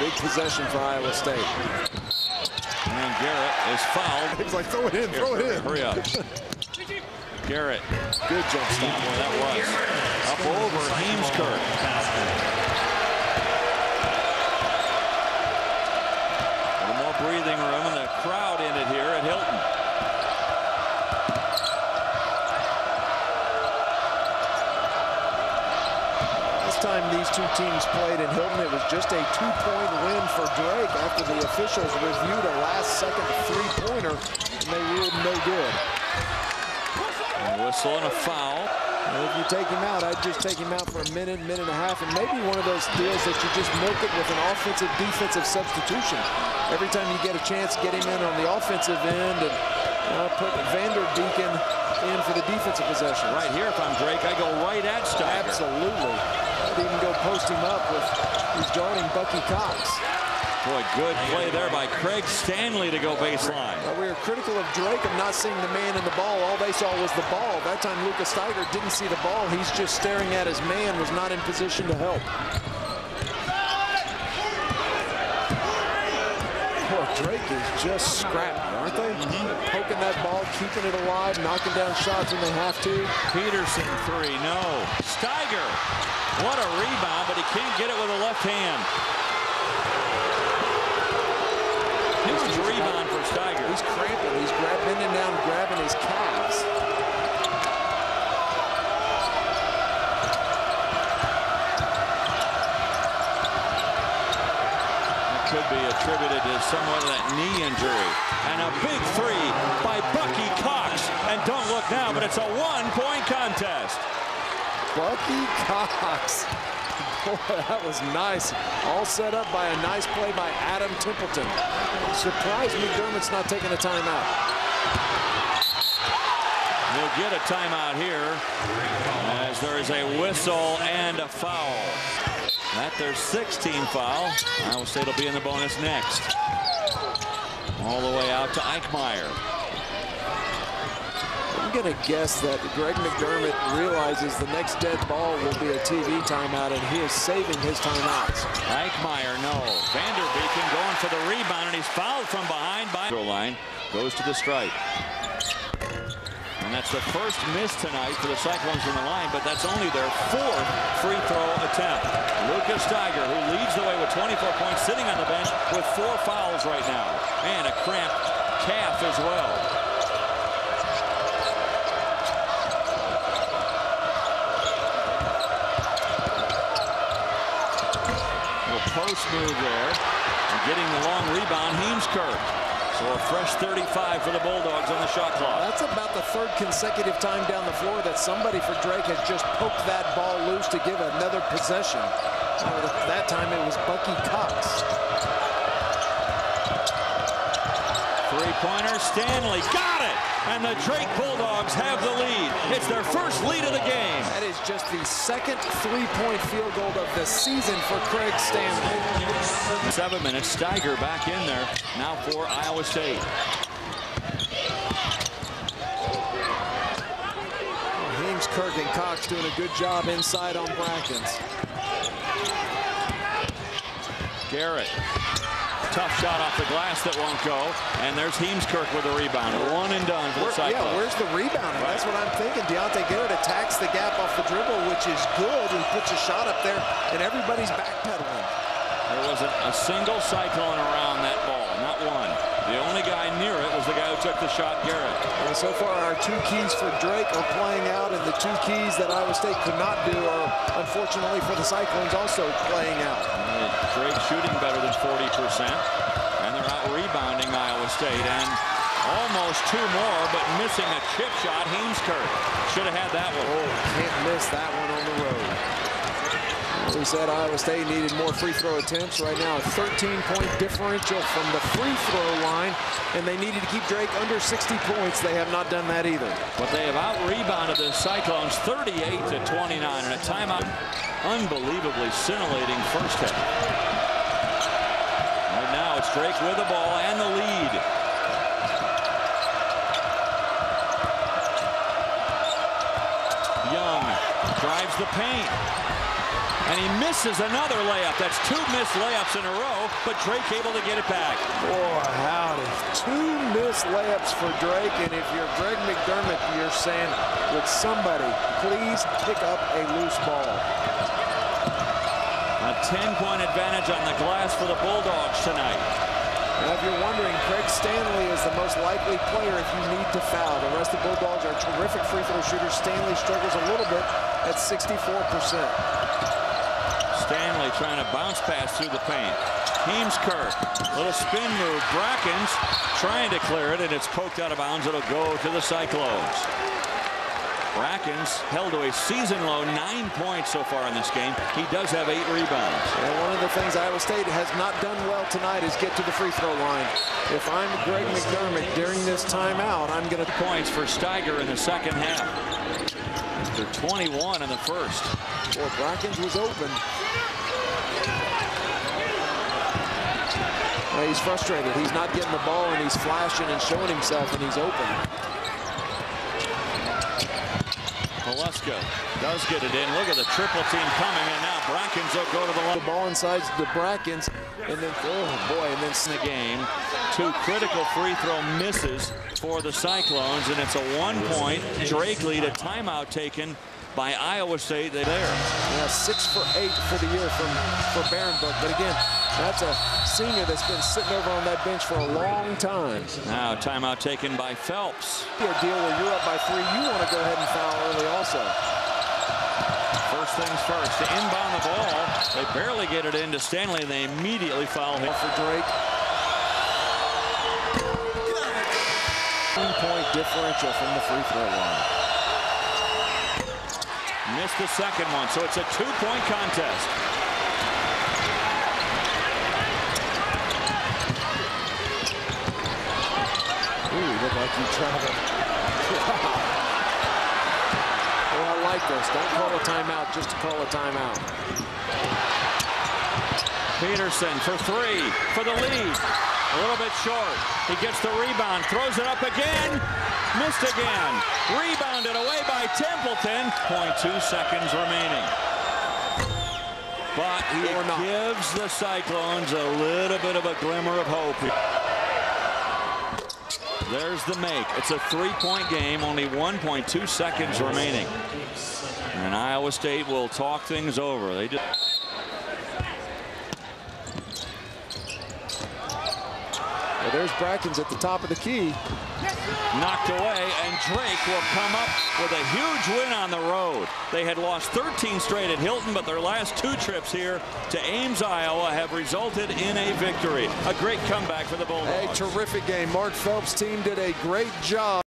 Big possession for Iowa State. And Garrett is fouled. He's like, throw it in, throw it in. Hurry up. Garrett. Good jump stop. Boy, that was. Up over Heemskerk. A little more breathing room and the crowd in it here at Hilton. This time these two teams played in Hilton, it was just a two-point win for Drake after the officials reviewed a last-second three-pointer, and they ruled no good. A whistle and a foul. And if you take him out, I'd just take him out for a minute, minute and a half, and maybe one of those deals that you just milk it with an offensive-defensive substitution. Every time you get a chance, get him in on the offensive end and uh, put Vanderbeken in for the defensive possession. Right here, if I'm Drake, I go right at Staiger. Absolutely. I'd even go post him up with he's guarding Bucky Cox. Boy, good play there by Craig Stanley to go baseline. We were critical of Drake of not seeing the man in the ball. All they saw was the ball. That time Lucas Staiger didn't see the ball. He's just staring at his man, was not in position to help. Boy, Drake is just scrappy, aren't they? Mm -hmm. Poking that ball, keeping it alive, knocking down shots when they have to. Petersen three, no. Staiger, what a rebound, but he can't get it with a left hand. Huge rebound for Staiger. He's cramping. He's grab, bending down, grabbing his calves. Could be attributed to somewhat of that knee injury. And a big three by Bucky Cox. And don't look now, but it's a one-point contest. Bucky Cox. Boy, that was nice. All set up by a nice play by Adam Templeton. Surprised McDermott's not taking a timeout. We'll get a timeout here as there is a whistle and a foul. That their 16 foul. Iowa State will be in the bonus next. All the way out to Eichmeyer. I'm going to guess that Greg McDermott realizes the next dead ball will be a TV timeout, and he is saving his timeouts. Eichmeyer, no. Vanderbeken going for the rebound, and he's fouled from behind by the line. Goes to the stripe. And that's the first miss tonight for the Cyclones in the line, but that's only their fourth free throw attempt. Lucas Staiger, who leads the way with 24 points, sitting on the bench with four fouls right now. And a cramped calf as well. post move there. And getting the long rebound, Heemskerk. So a fresh 35 for the Bulldogs on the shot clock. That's about the third consecutive time down the floor that somebody for Drake has just poked that ball loose to give another possession. That time it was Bucky Cox. Three-pointer, Stanley got it! And the Drake Bulldogs have the lead. It's their first lead of the game. That is just the second three-point field goal of the season for Craig Stanley. Seven minutes, Staiger back in there, now for Iowa State. Heemskerk and Cox doing a good job inside on Brackins. Garrett tough shot off the glass that won't go. And there's Heemskerk with a rebound. One and done for Where, the Cyclones. Yeah, where's the rebound? Right. That's what I'm thinking. Diante Garrett attacks the gap off the dribble, which is good. He puts a shot up there, and everybody's backpedaling. There wasn't a single Cyclone around that ball, not one. The only guy near it was the guy who took the shot, Garrett. And so far, our two keys for Drake are playing out, and the two keys that Iowa State could not do are, unfortunately for the Cyclones, also playing out. Drake shooting better than 40%, and they're out rebounding Iowa State, and almost two more, but missing a chip shot. Heemskerk should have had that one. Oh, can't miss that one on the road. We said Iowa State needed more free throw attempts. Right now, a 13-point differential from the free throw line, and they needed to keep Drake under 60 points. They have not done that either. But they have out-rebounded the Cyclones 38 to 29, and a timeout. Unbelievably scintillating first hit. Right now, it's Drake with the ball and the lead. Young drives the paint. And he misses another layup. That's two missed layups in a row, but Drake able to get it back. Boy, howdy. Two missed layups for Drake, and if you're Greg McDermott, you're saying, would somebody please pick up a loose ball? A 10-point advantage on the glass for the Bulldogs tonight. Now, if you're wondering, Craig Stanley is the most likely player if you need to foul. The rest of the Bulldogs are terrific free throw shooters. Stanley struggles a little bit at 64%. Stanley trying to bounce pass through the paint. Heemskerk, little spin move. Brackins trying to clear it, and it's poked out of bounds. It'll go to the Cyclones. Brackins held to a season-low nine points so far in this game. He does have eight rebounds. And one of the things Iowa State has not done well tonight is get to the free throw line. If I'm Greg McDermott during this timeout, I'm going to... Points for Staiger in the second half. They're 21 in the first. Boy, Brackins was open. Well, he's frustrated. He's not getting the ball, and he's flashing and showing himself, and he's open. Haluska does get it in. Look at the triple team coming, and now Brackins will go to the line. The ball inside the Brackins, and then, oh boy, and then in the game. Two critical free throw misses for the Cyclones, and it's a one-point Drake lead, a timeout taken by Iowa State. They're there. Yeah, six for eight for the year from for Barenbook. But again, that's a senior that's been sitting over on that bench for a long time. Now timeout taken by Phelps. A deal where you're up by three, you want to go ahead and foul early also. First things first, to inbound the ball. They barely get it into Stanley, and they immediately foul him. For Drake. Differential from the free throw line. Missed the second one, so it's a two-point contest. Ooh, look like you traveled. well, I like this. Don't call a timeout just to call a timeout. Petersen for three for the lead. A little bit short. He gets the rebound, throws it up again. Missed again. Rebounded away by Templeton. 0.2 seconds remaining. But he gives the Cyclones a little bit of a glimmer of hope. There's the make. It's a three-point game, only 1.2 seconds remaining. And Iowa State will talk things over. They just Well, there's Brackins at the top of the key. Knocked away, and Drake will come up with a huge win on the road. They had lost 13 straight at Hilton, but their last two trips here to Ames, Iowa have resulted in a victory. A great comeback for the Bulldogs. A terrific game. Mark Phelps' team did a great job.